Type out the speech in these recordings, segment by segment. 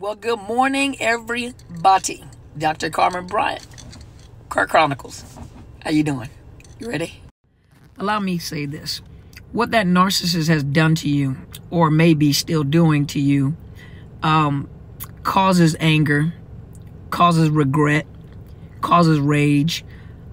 Well, good morning, everybody. Dr. Carmen Bryant, Car Chronicles. How you doing? You ready? Allow me to say this. What that narcissist has done to you, or maybe still doing to you, um, causes anger, causes regret, causes rage.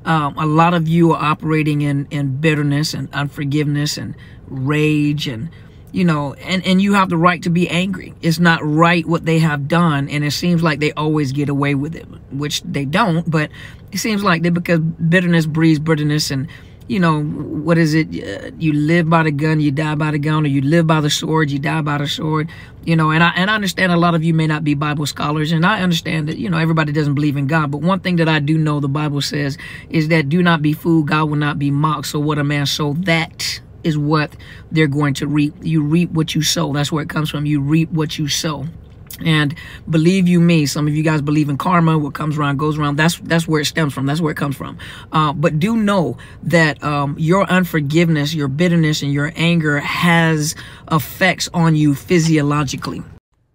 Um, a lot of you are operating in, in bitterness and unforgiveness and rage and you know, and, and you have the right to be angry. It's not right what they have done, and it seems like they always get away with it, which they don't, but it seems like they, because bitterness breeds bitterness, and, you know, what is it? Uh, you live by the gun, you die by the gun, or you live by the sword, you die by the sword, you know, and I, and I understand a lot of you may not be Bible scholars, and I understand that, you know, everybody doesn't believe in God, but one thing that I do know the Bible says is that do not be fooled, God will not be mocked, so what a man sow that is what they're going to reap. You reap what you sow. That's where it comes from. You reap what you sow. And believe you me, some of you guys believe in karma. What comes around goes around. That's that's where it stems from. That's where it comes from. Uh, but do know that um, your unforgiveness, your bitterness, and your anger has effects on you physiologically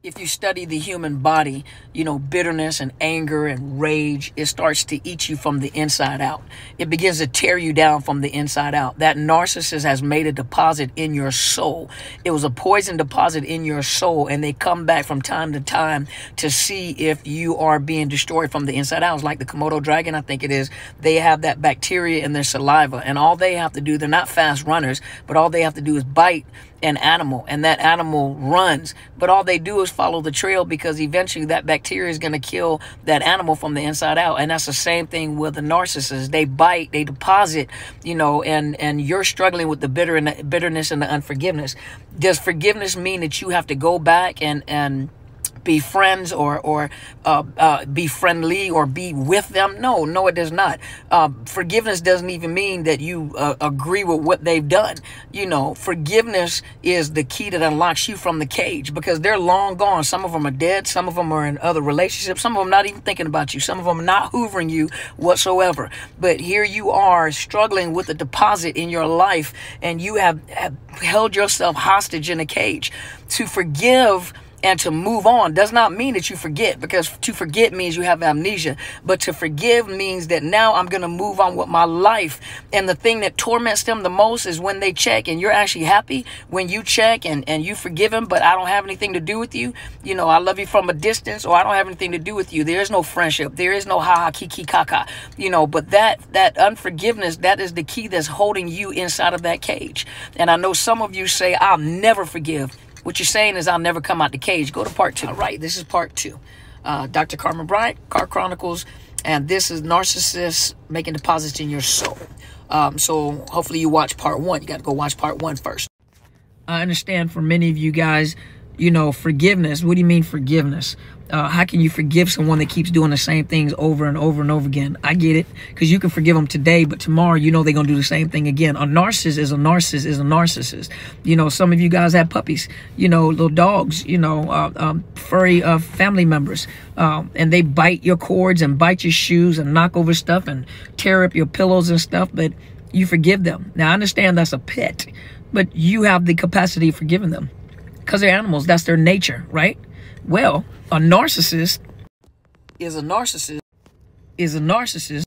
if you study the human body, you know, bitterness and anger and rage, it starts to eat you from the inside out. It begins to tear you down from the inside out. That narcissist has made a deposit in your soul. It was a poison deposit in your soul, and they come back from time to time to see if you are being destroyed from the inside out. It's like the Komodo dragon, I think it is. They have that bacteria in their saliva, and all they have to do, they're not fast runners, but all they have to do is bite an animal and that animal runs but all they do is follow the trail because eventually that bacteria is going to kill that animal from the inside out. And that's the same thing with the narcissist they bite they deposit you know and and you're struggling with the bitter and the bitterness and the unforgiveness. Does forgiveness mean that you have to go back and and be friends or or uh, uh, be friendly or be with them. No, no, it does not. Uh, forgiveness doesn't even mean that you uh, agree with what they've done. You know, forgiveness is the key that unlocks you from the cage because they're long gone. Some of them are dead. Some of them are in other relationships. Some of them not even thinking about you. Some of them are not hoovering you whatsoever. But here you are struggling with a deposit in your life, and you have, have held yourself hostage in a cage. To forgive and to move on does not mean that you forget because to forget means you have amnesia. But to forgive means that now i'm going to move on with my life. And the thing that torments them the most is when they check and you're actually happy when you check and and you forgive them but i don't have anything to do with you. You know i love you from a distance or i don't have anything to do with you. There is no friendship. There is no ha ha kiki kaka you know but that that unforgiveness that is the key that's holding you inside of that cage. And i know some of you say i'll never forgive what you're saying is I'll never come out the cage. Go to part two. All right, this is part two. Uh, Dr. Carmen Bryant, Car Chronicles, and this is Narcissists Making Deposits in Your Soul. Um, so hopefully you watch part one. You got to go watch part one first. I understand for many of you guys, you know, forgiveness. What do you mean forgiveness? Uh, how can you forgive someone that keeps doing the same things over and over and over again? I get it, because you can forgive them today, but tomorrow you know they're gonna do the same thing again. A narcissist is a narcissist is a narcissist. You know, some of you guys have puppies, you know, little dogs, you know, uh, um, furry uh, family members, um, and they bite your cords and bite your shoes and knock over stuff and tear up your pillows and stuff, but you forgive them. Now I understand that's a pet, but you have the capacity of forgiving them because they're animals. That's their nature, right? Well, a narcissist is a narcissist is a narcissist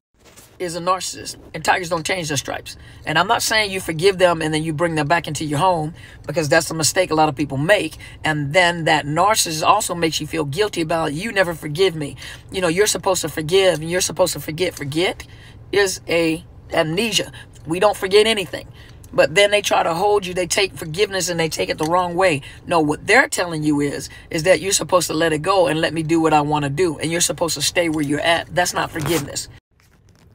is a narcissist and tigers don't change their stripes and i'm not saying you forgive them and then you bring them back into your home because that's a mistake a lot of people make and then that narcissist also makes you feel guilty about you never forgive me you know you're supposed to forgive and you're supposed to forget forget is a amnesia we don't forget anything but then they try to hold you. They take forgiveness and they take it the wrong way. No, what they're telling you is, is that you're supposed to let it go and let me do what I want to do. And you're supposed to stay where you're at. That's not forgiveness.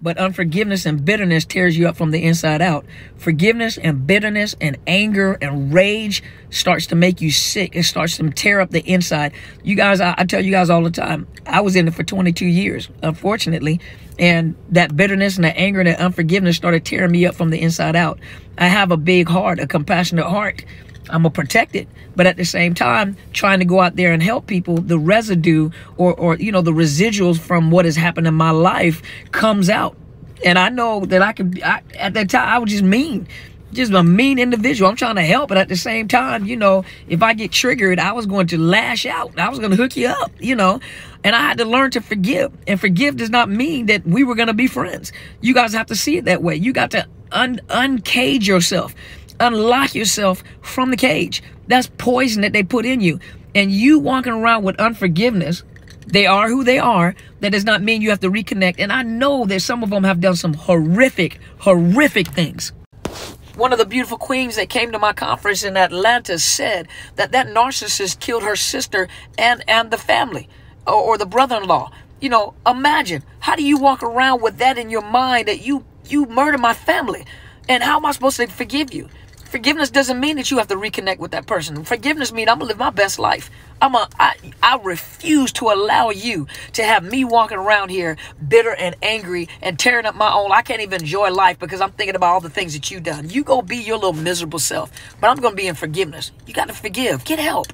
But unforgiveness and bitterness tears you up from the inside out. Forgiveness and bitterness and anger and rage starts to make you sick. It starts to tear up the inside. You guys, I, I tell you guys all the time, I was in it for 22 years, unfortunately. And that bitterness and that anger and that unforgiveness started tearing me up from the inside out. I have a big heart, a compassionate heart. I'm a protected, but at the same time, trying to go out there and help people, the residue or, or you know, the residuals from what has happened in my life comes out. And I know that I can, I, at that time, I was just mean. Just a mean individual. I'm trying to help, but at the same time, you know, if I get triggered, I was going to lash out. I was going to hook you up, you know. And I had to learn to forgive. And forgive does not mean that we were going to be friends. You guys have to see it that way. You got to un- uncage yourself, unlock yourself from the cage. That's poison that they put in you. And you walking around with unforgiveness, they are who they are. That does not mean you have to reconnect. And I know that some of them have done some horrific, horrific things one of the beautiful queens that came to my conference in Atlanta said that that narcissist killed her sister and and the family or, or the brother-in-law. You know, imagine how do you walk around with that in your mind that you you murder my family, and how am I supposed to forgive you? Forgiveness doesn't mean that you have to reconnect with that person. Forgiveness means I'm gonna live my best life. I'm a, I, I refuse to allow you to have me walking around here bitter and angry and tearing up my own. I can't even enjoy life because I'm thinking about all the things that you've done. You go be your little miserable self, but I'm gonna be in forgiveness. You got to forgive. Get help.